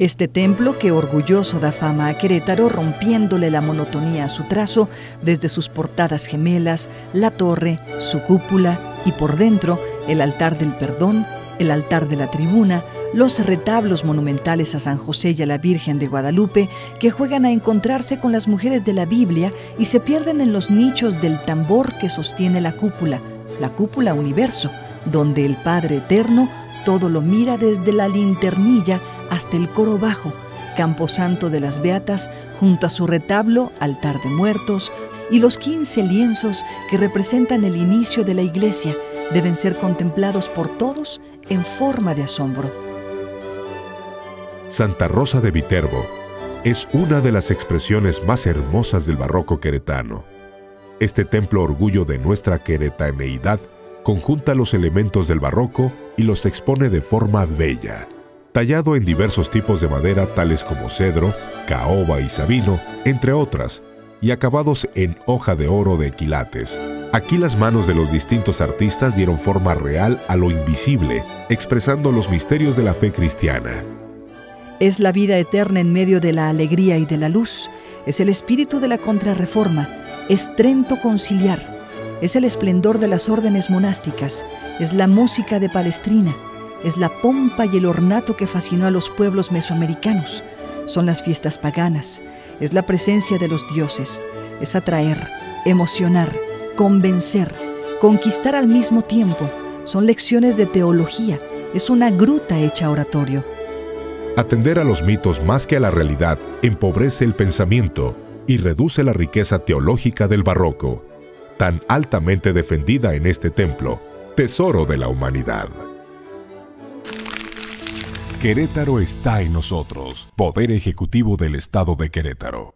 Este templo que orgulloso da fama a Querétaro, rompiéndole la monotonía a su trazo, desde sus portadas gemelas, la torre, su cúpula y por dentro el altar del perdón, el altar de la tribuna, los retablos monumentales a San José y a la Virgen de Guadalupe que juegan a encontrarse con las mujeres de la Biblia y se pierden en los nichos del tambor que sostiene la cúpula, la cúpula universo, donde el Padre Eterno todo lo mira desde la linternilla hasta el coro bajo, camposanto de las Beatas, junto a su retablo, altar de muertos, y los quince lienzos que representan el inicio de la iglesia deben ser contemplados por todos en forma de asombro. Santa Rosa de Viterbo es una de las expresiones más hermosas del barroco queretano. Este templo orgullo de nuestra queretaneidad conjunta los elementos del barroco y los expone de forma bella. Tallado en diversos tipos de madera tales como cedro, caoba y sabino, entre otras, y acabados en hoja de oro de quilates. Aquí las manos de los distintos artistas dieron forma real a lo invisible, expresando los misterios de la fe cristiana. Es la vida eterna en medio de la alegría y de la luz. Es el espíritu de la contrarreforma. Es Trento conciliar es el esplendor de las órdenes monásticas, es la música de Palestrina, es la pompa y el ornato que fascinó a los pueblos mesoamericanos, son las fiestas paganas, es la presencia de los dioses, es atraer, emocionar, convencer, conquistar al mismo tiempo, son lecciones de teología, es una gruta hecha oratorio. Atender a los mitos más que a la realidad empobrece el pensamiento y reduce la riqueza teológica del barroco tan altamente defendida en este templo, tesoro de la humanidad. Querétaro está en nosotros, Poder Ejecutivo del Estado de Querétaro.